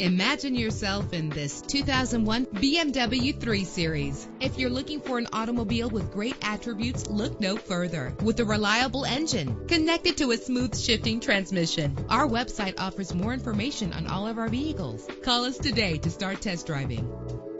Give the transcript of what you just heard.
Imagine yourself in this 2001 BMW 3 Series. If you're looking for an automobile with great attributes, look no further. With a reliable engine connected to a smooth shifting transmission, our website offers more information on all of our vehicles. Call us today to start test driving.